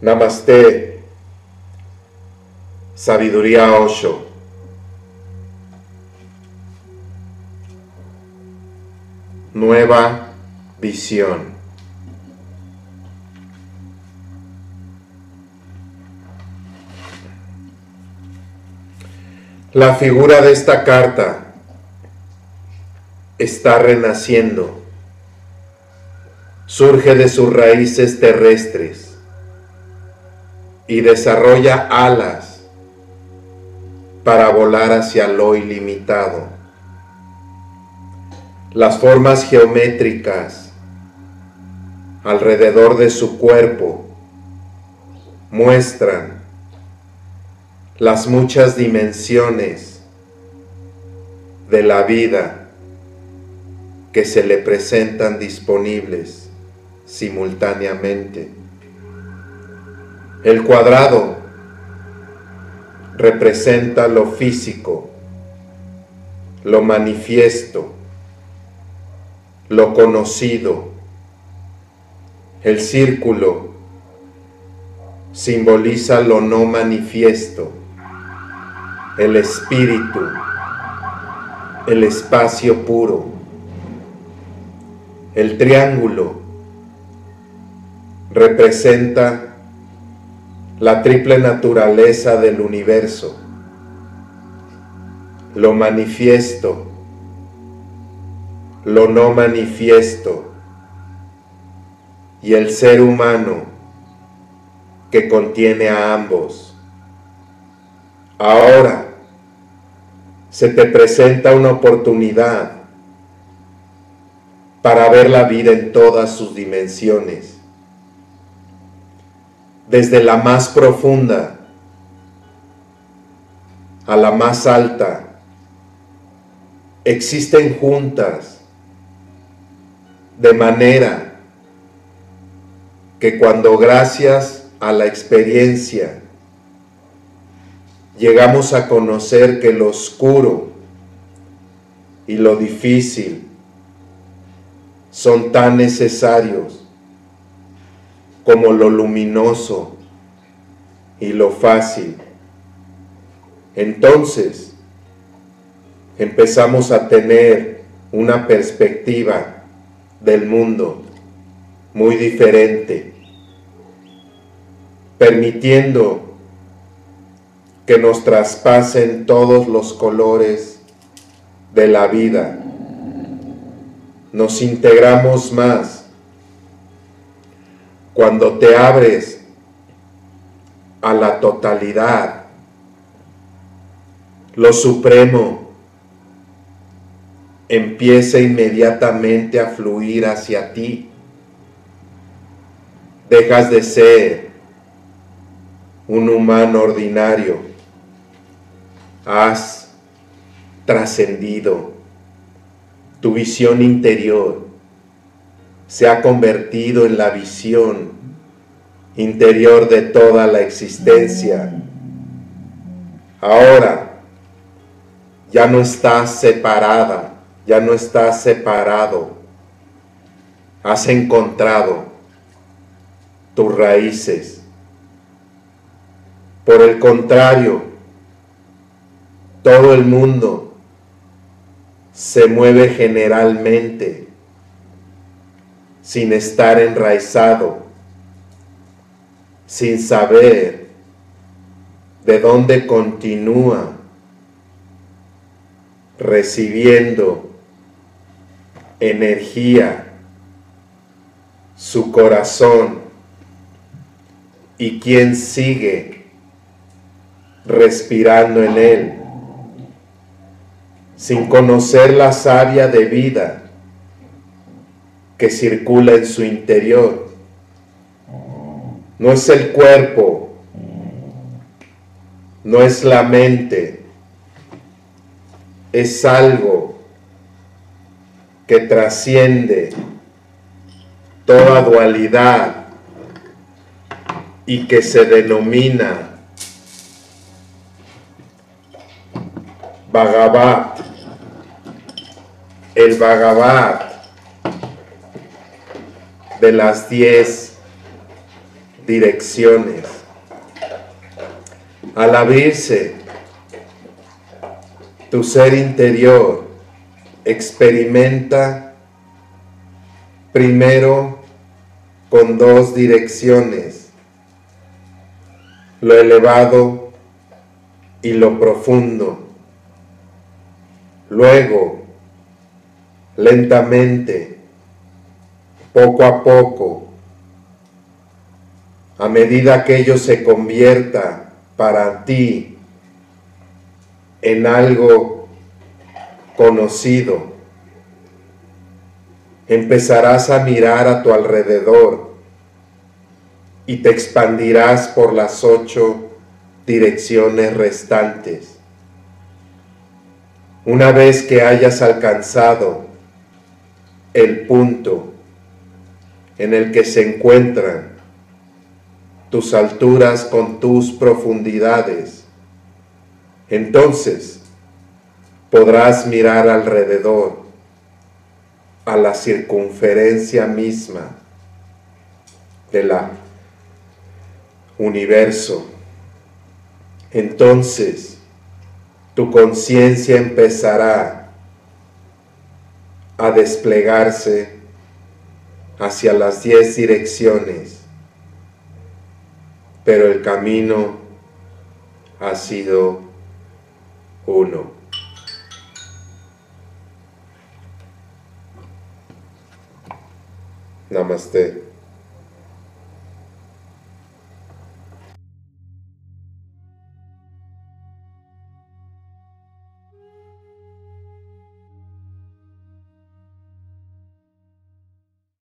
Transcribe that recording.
Namaste. Sabiduría Osho. Nueva visión. La figura de esta carta está renaciendo. Surge de sus raíces terrestres y desarrolla alas para volar hacia lo ilimitado. Las formas geométricas alrededor de su cuerpo muestran las muchas dimensiones de la vida que se le presentan disponibles simultáneamente. El cuadrado representa lo físico, lo manifiesto, lo conocido. El círculo simboliza lo no manifiesto, el espíritu, el espacio puro. El triángulo representa la triple naturaleza del universo, lo manifiesto, lo no manifiesto. Y el ser humano que contiene a ambos. Ahora se te presenta una oportunidad para ver la vida en todas sus dimensiones desde la más profunda a la más alta, existen juntas, de manera que cuando gracias a la experiencia llegamos a conocer que lo oscuro y lo difícil son tan necesarios como lo luminoso y lo fácil. Entonces empezamos a tener una perspectiva del mundo muy diferente, permitiendo que nos traspasen todos los colores de la vida. Nos integramos más cuando te abres a la totalidad, lo supremo empieza inmediatamente a fluir hacia ti. Dejas de ser un humano ordinario. Has trascendido. Tu visión interior se ha convertido en la visión interior de toda la existencia. Ahora ya no estás separada, ya no estás separado. Has encontrado tus raíces. Por el contrario, todo el mundo se mueve generalmente sin estar enraizado, sin saber de dónde continúa recibiendo energía su corazón y quién sigue respirando en él sin conocer la savia de vida que circula en su interior. No es el cuerpo, no es la mente, es algo que trasciende toda dualidad y que se denomina Bhagavat. El Bhagavat de las diez direcciones. Al abrirse tu ser interior, experimenta primero con dos direcciones, lo elevado y lo profundo. Luego, lentamente, poco a poco, a medida que ello se convierta para ti en algo conocido, empezarás a mirar a tu alrededor y te expandirás por las ocho direcciones restantes. Una vez que hayas alcanzado el punto en el que se encuentran tus alturas con tus profundidades, entonces podrás mirar alrededor a la circunferencia misma de la universo. Entonces tu conciencia empezará a desplegarse hacia las diez direcciones, pero el camino ha sido uno. Namaste.